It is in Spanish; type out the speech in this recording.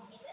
México.